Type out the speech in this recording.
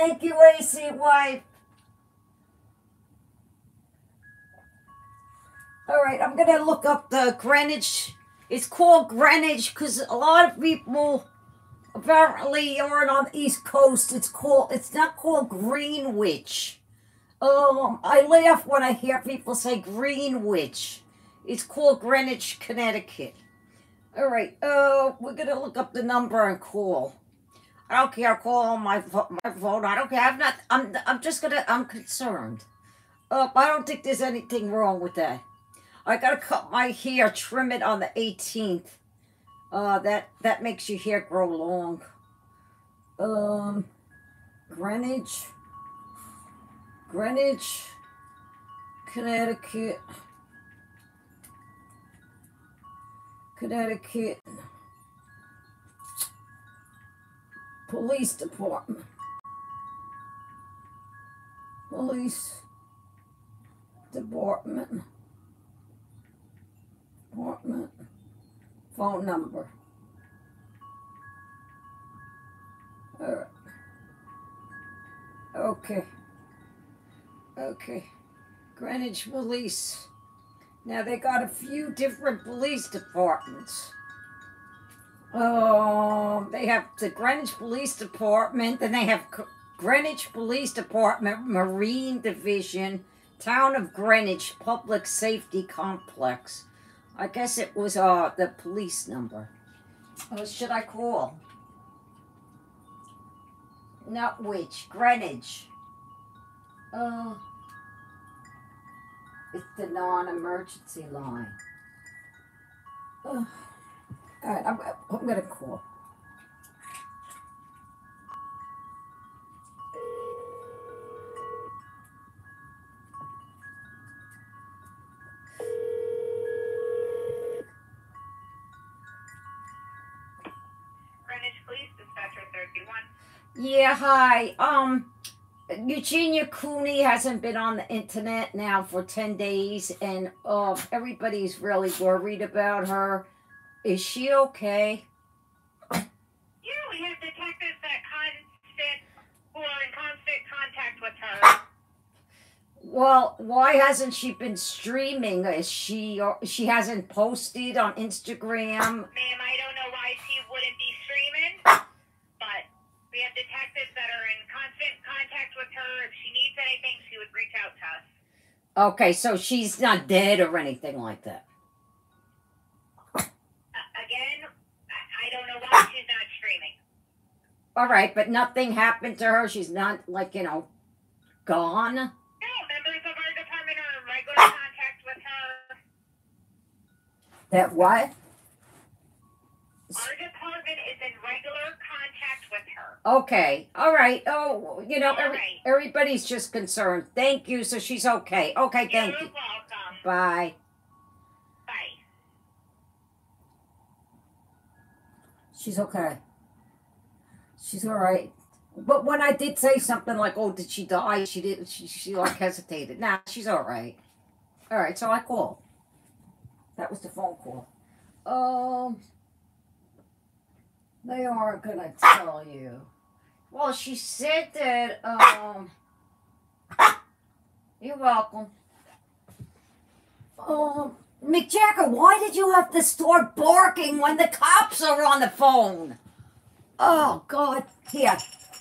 Thank you, AC wife. All right, I'm gonna look up the Greenwich. It's called Greenwich because a lot of people apparently aren't on the East Coast. It's called. It's not called Greenwich. Um, I laugh when I hear people say Greenwich. It's called Greenwich, Connecticut. All right. Uh, we're gonna look up the number and call. I don't care. Call my my phone. I don't care. I'm not. I'm. I'm just gonna. I'm concerned. Uh, I don't think there's anything wrong with that. I gotta cut my hair, trim it on the 18th. Uh, that that makes your hair grow long. Um, Greenwich, Greenwich, Connecticut, Connecticut Police Department. Police Department. Department. Phone number. Alright. Okay. Okay. Greenwich Police. Now they got a few different police departments. Oh. They have the Greenwich Police Department, then they have Greenwich Police Department Marine Division, Town of Greenwich Public Safety Complex. I guess it was uh the police number. What should I call? Not which, Greenwich. Uh, it's the non-emergency line. Uh, all right, I'm, I'm gonna call. Yeah, hi. Um, Eugenia Cooney hasn't been on the internet now for 10 days, and uh, everybody's really worried about her. Is she okay? Yeah, we have detectives that constant, who are in constant contact with her. Well, why hasn't she been streaming? Is she she hasn't posted on Instagram? Ma'am, I don't know why she wouldn't be streaming, but we have detectives that are in constant contact with her. If she needs anything, she would reach out to us. Okay, so she's not dead or anything like that. Uh, again, I, don't know why she's not streaming. All right, but nothing happened to her. She's not like you know, gone. No, members of our department are in regular contact with her. That what? Our department is in regular contact with her. Okay. All right. Oh, you know, every, right. everybody's just concerned. Thank you. So she's okay. Okay, thank You're you. welcome. Bye. Bye. She's okay. She's all right. But when I did say something like, "Oh, did she die?" She did. She she like hesitated. Nah, she's all right. All right. So I called. That was the phone call. Um, they aren't gonna tell you. Well, she said that. Um, you're welcome. Um, Mick Jagger, why did you have to start barking when the cops are on the phone? Oh, God. Here,